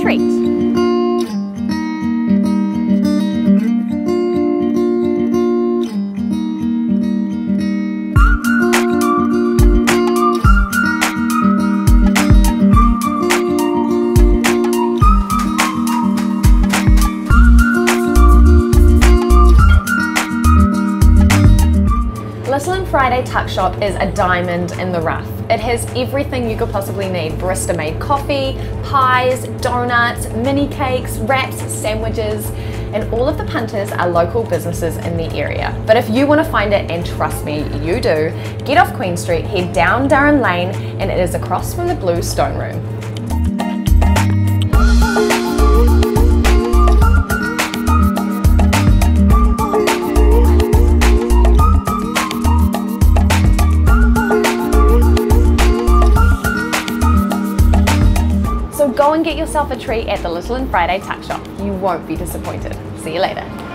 a treat. Friday Tuck Shop is a diamond in the rough. It has everything you could possibly need. Barista made coffee, pies, donuts, mini cakes, wraps, sandwiches, and all of the punters are local businesses in the area. But if you want to find it, and trust me, you do, get off Queen Street, head down Durham Lane, and it is across from the Blue Stone Room. Go and get yourself a treat at the Little and Friday Tuck Shop. You won't be disappointed. See you later.